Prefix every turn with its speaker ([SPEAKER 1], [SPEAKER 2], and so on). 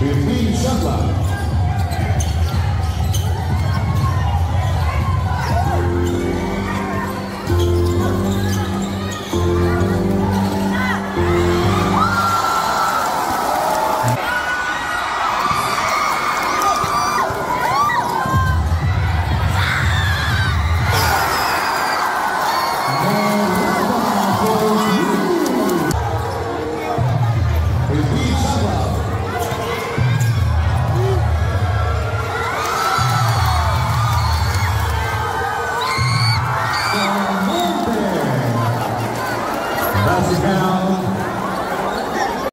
[SPEAKER 1] between Shetland touchdown.